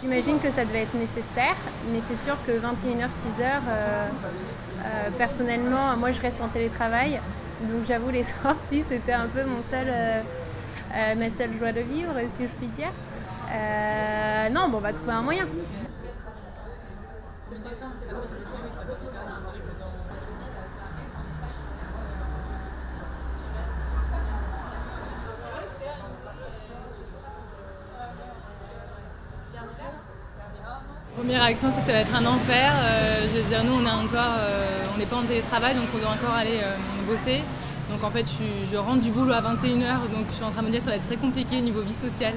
J'imagine que ça devait être nécessaire, mais c'est sûr que 21h, 6h, personnellement, moi je reste en télétravail, donc j'avoue les sorties c'était un peu mon seul, euh, euh, ma seule joie de vivre, si je puis dire. Euh, non, bon, on va trouver un moyen. Première réaction, c'était d'être un enfer. Euh, je veux dire, nous, on encore, euh, on n'est pas en télétravail, donc on doit encore aller euh, bosser. Donc en fait, je, rentre du boulot à 21h, donc je suis en train de me dire ça va être très compliqué au niveau vie sociale.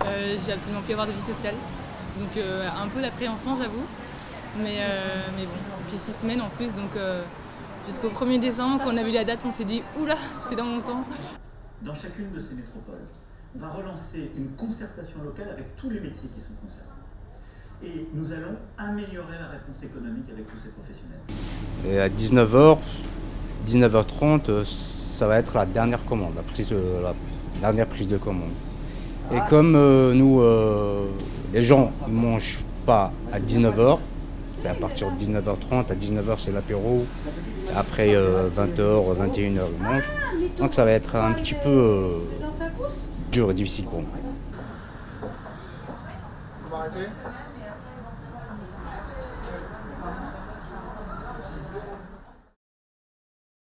je vais absolument plus avoir de vie sociale. Donc un peu d'appréhension, j'avoue. Mais, mais bon, puis six semaines en plus, donc jusqu'au 1er décembre, quand on a vu la date, on s'est dit oula, c'est dans mon temps. Dans chacune de ces métropoles, on va relancer une concertation locale avec tous les métiers qui sont concernés et nous allons améliorer la réponse économique avec tous ces professionnels. Et à 19h, 19h30, ça va être la dernière commande, la, prise, la dernière prise de commande. Et comme euh, nous, euh, les gens ne mangent pas à 19h, c'est à partir de 19h30, à 19h c'est l'apéro, après 20h, euh, 21h ils mangent. Donc ça va être un petit peu dur et difficile pour nous. Okay.